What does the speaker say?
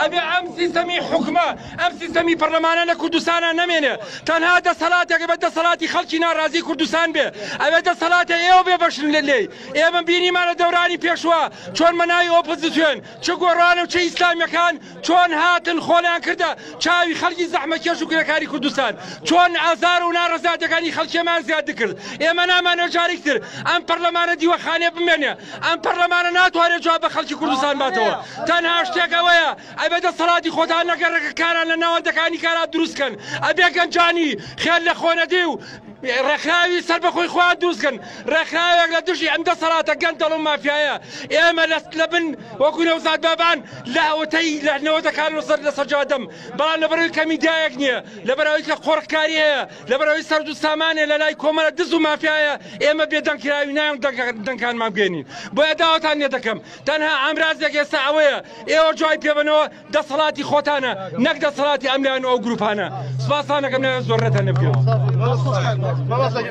ئەبێ ئەم سیستەمی حکومە ئەم سیستەمی پەرلەمانە لە کوردستانە نامێنێ تەنها دەسەڵاتێک بە دەسەڵاتی خەڵکی ناڕازی کوردستان بێ. ئەوێ دەسەڵاتە ئێوە بێ بەشن لە لێ ئێمە بینیمانە دەورانی پێشوە چۆن مەناوی ئۆپۆزیسیۆن چه گۆڕانە و چه ئیسلامیەکان چۆن هاتن خۆلیان کردە چاوی خەڵکی زەحمەکێش و کرێکاری کوردستان. چۆن ئازار و ناڕزاتەکانی خەڵکیێمان زیاد کرد ئێمە نامانە جارێکتر ئەم پەرلەمانە دیوەخانێ بمێنێ. ئەم پەرلەمانە ناتوانێت جواب بە خەڵکی کوردستان باتەوە. تەنها شتێک ئەوەیە ئەبێتە سەڵاتی خۆتان نەگەڕێکە کاران لە ناوەندەکانی کارا دروستکەن ئەبێ گەنجانی خێر لە خۆنەدی و ڕێکخراوی سەر بەخۆی خۆیان دروستکەن ڕێکخراوێک لە دوشی ئەم دەسەڵاتە گەندەڵ و مافیایە ئێمە لە بن وەکو نەوزاد بابان. لە ئەوەتەی لە نەوەتەکان لەسەر لە سەجادەم بەڵام لەبەرەوەی کەمیدایەک نییە لەبەرەوەی کە قۆڕکاری هەیە لەبەرەوەی سەرد و سامانێ لە لای کۆمەلە دز و مافیایە ئێمە بێدەنگکراوی نایم دەنگکانمان بگەێنین بۆیە داوەتان لێ دەکەم تەنها ئامرازێک ئێستا ئەوەیە ئێوە جوای پێبنەوە دەسەڵاتی خۆتانە. نەک دەسەڵاتی ئەملیان ئەو گروپانە. سپاسانەکەم نە زۆرەتە نەبگەن